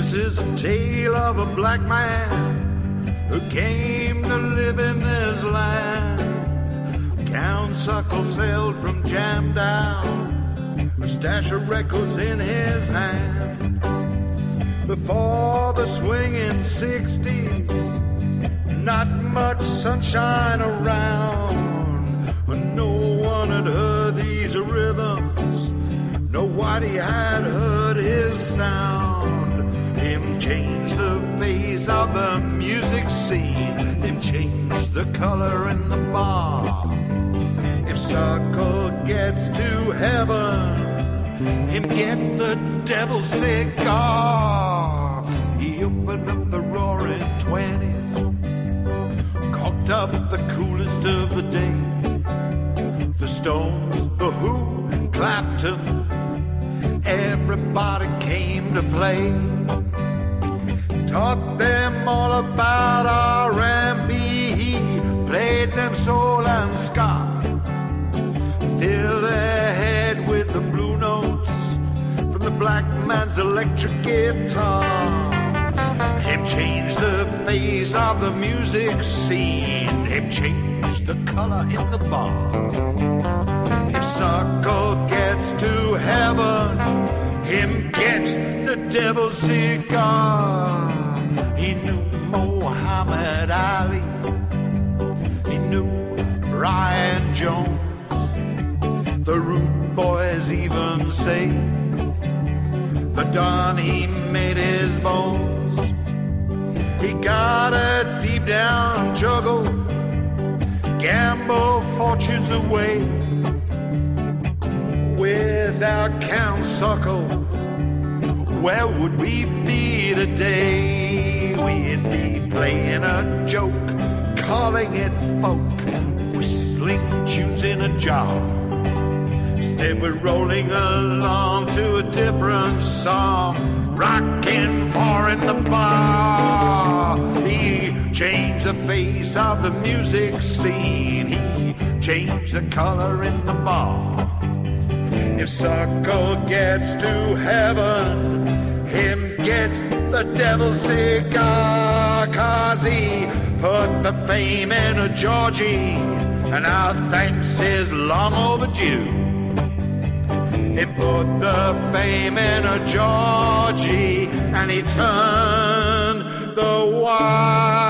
This is a tale of a black man who came to live in this land. Count Suckle sailed from Jamdown, a stash of records in his hand. Before the swinging 60s, not much sunshine around. No one had heard these rhythms, nobody had heard his sound. Change the face of the music scene, him change the color in the bar. If Suckle gets to heaven, him get the devil's cigar. He opened up the roaring twenties, cocked up the coolest of the day. The Stones, the Who, and Clapton, everybody came to play. All about R&B, he played them soul and ska. Fill their head with the blue notes from the black man's electric guitar. Him change the face of the music scene. Him change the color in the bar. If Suckle gets to heaven, him get the devil's cigar. Muhammad Ali. He knew Brian Jones. The Root boys even say the dawn he made his bones. He got a deep down juggle, gamble fortunes away. Without Count Suckle, where would we be today? Playing a joke, calling it folk, whistling tunes in a jar. Instead, we're rolling along to a different song, rocking four in the bar. He changed the face of the music scene, he changed the color in the bar. If Suckle gets to heaven, him get the devil's cigar, he put the fame in a Georgie, and our thanks is long overdue. He put the fame in a Georgie, and he turned the wine.